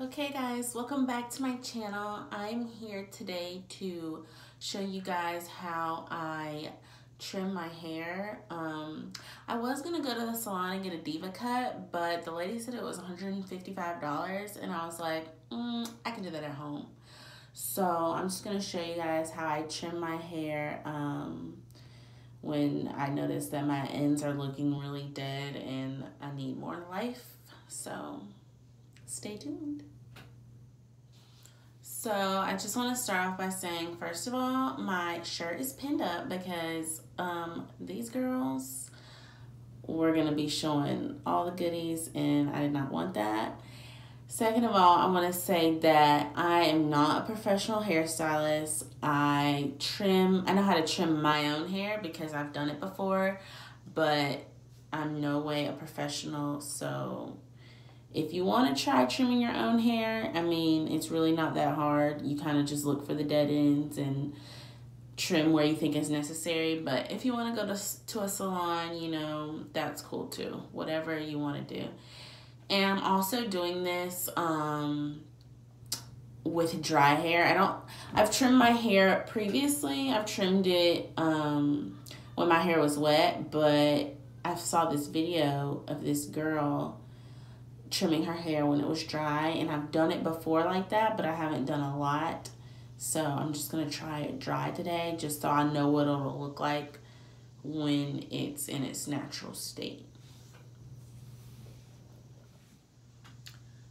Okay guys, welcome back to my channel. I'm here today to show you guys how I trim my hair. Um, I was gonna go to the salon and get a DevaCut, but the lady said it was $155 and I was like, mm, I can do that at home. So I'm just gonna show you guys how I trim my hair um, when I notice that my ends are looking really dead and I need more life. So stay tuned. So I just want to start off by saying, first of all, my shirt is pinned up because um, these girls were going to be showing all the goodies and I did not want that. Second of all, I want to say that I am not a professional hairstylist. I trim, I know how to trim my own hair because I've done it before, but I'm no way a professional. So if you want to try trimming your own hair, I mean, it's really not that hard. You kind of just look for the dead ends and trim where you think is necessary. But if you want to go to, to a salon, you know, that's cool too. Whatever you want to do. And I'm also doing this um, with dry hair. I don't, I've trimmed my hair previously. I've trimmed it um, when my hair was wet, but I saw this video of this girl trimming her hair when it was dry and I've done it before like that but I haven't done a lot. So I'm just gonna try it dry today just so I know what it'll look like when it's in its natural state.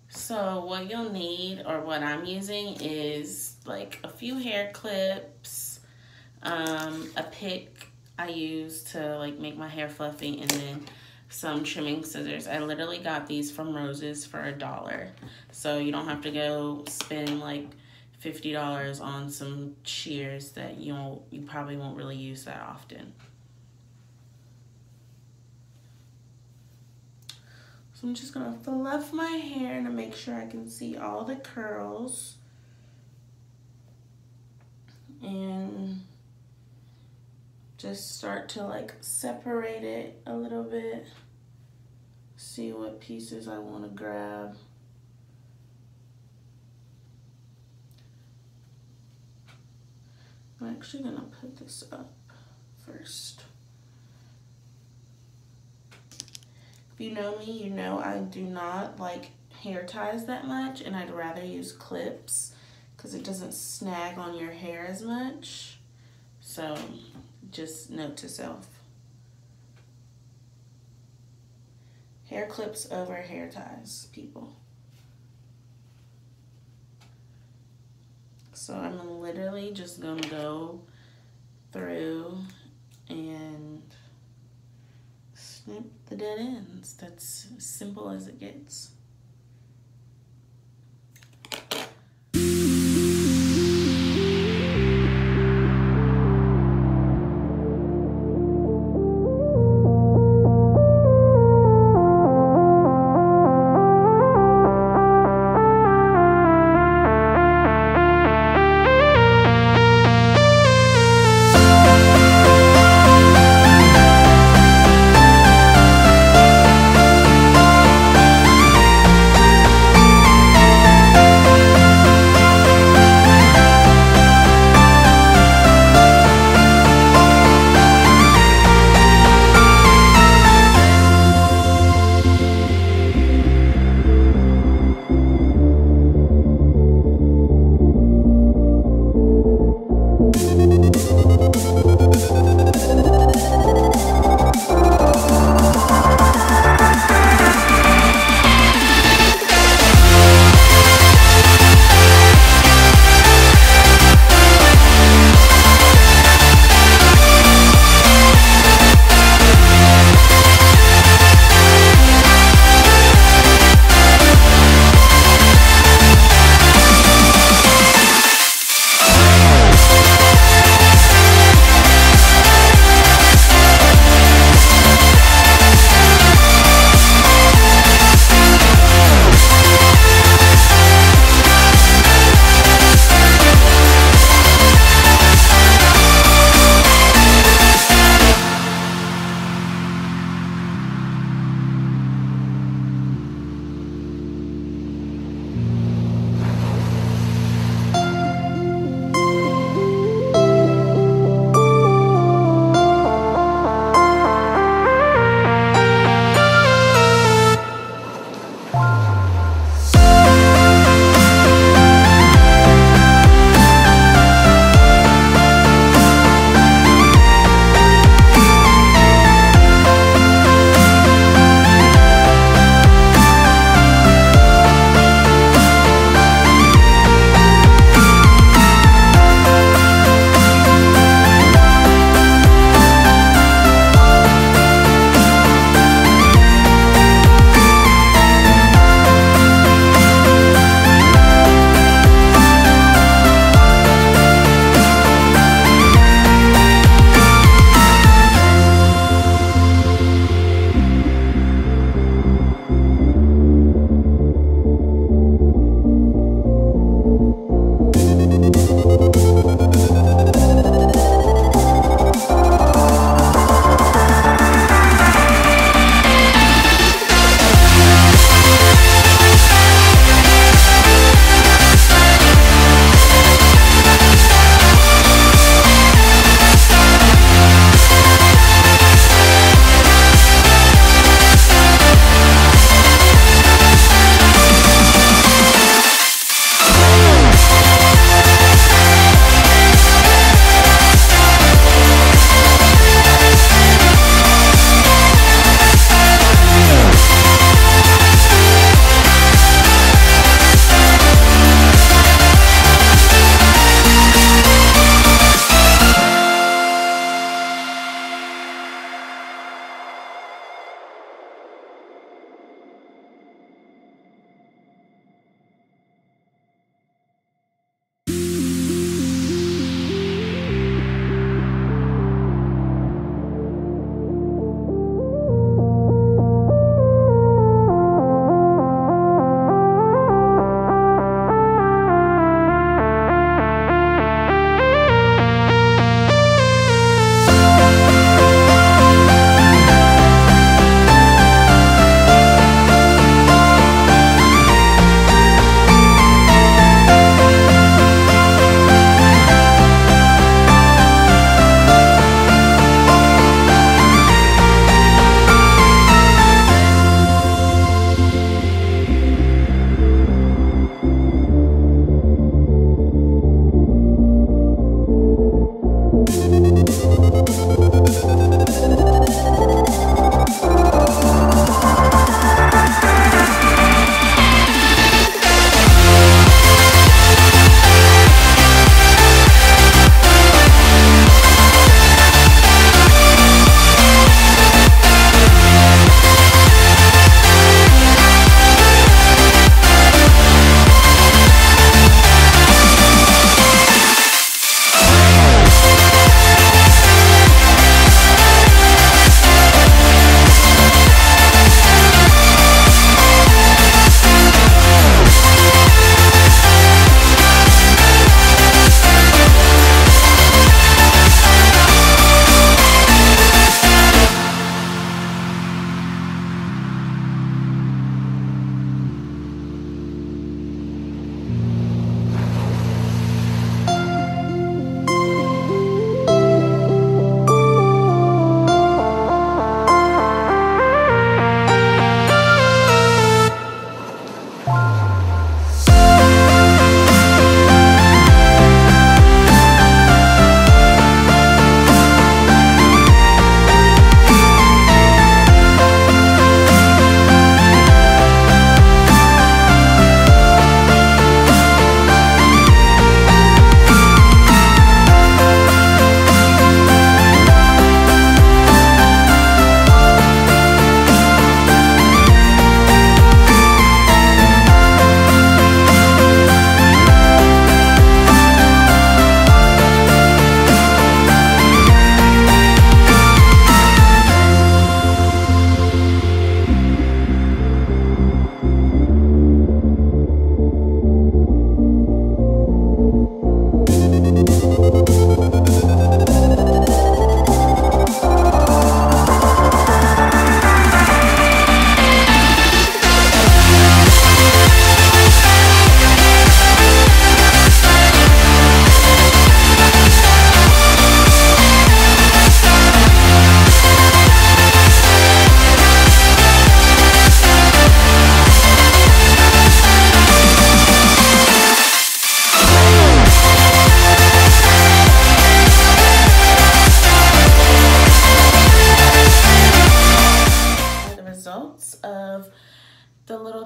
So what you'll need or what I'm using is like a few hair clips um, a pick I use to like make my hair fluffy and then some trimming scissors. I literally got these from Roses for a dollar. So you don't have to go spend like $50 on some shears that you won't, you probably won't really use that often. So I'm just gonna fluff my hair to make sure I can see all the curls. And just start to like separate it a little bit. See what pieces I want to grab. I'm actually gonna put this up first. If you know me you know I do not like hair ties that much and I'd rather use clips because it doesn't snag on your hair as much. So just note to self. Hair clips over hair ties, people. So I'm literally just gonna go through and snip the dead ends. That's simple as it gets.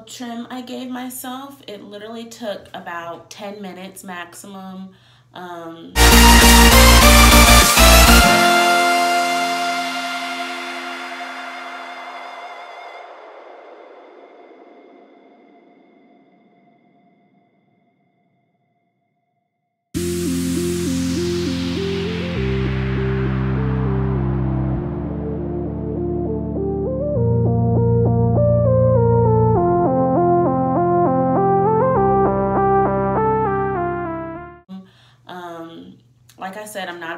trim I gave myself. It literally took about 10 minutes maximum. Um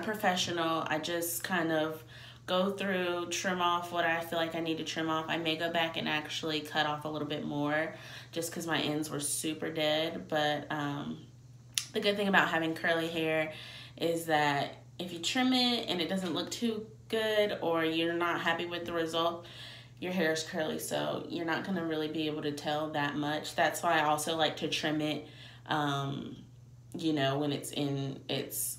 professional. I just kind of go through, trim off what I feel like I need to trim off. I may go back and actually cut off a little bit more just because my ends were super dead. But um, the good thing about having curly hair is that if you trim it and it doesn't look too good or you're not happy with the result, your hair is curly, so you're not gonna really be able to tell that much. That's why I also like to trim it, um, you know, when it's in its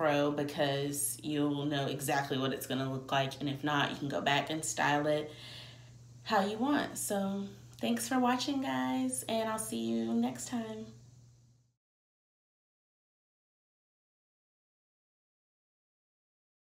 fro because you'll know exactly what it's going to look like. And if not, you can go back and style it how you want. So thanks for watching, guys, and I'll see you next time.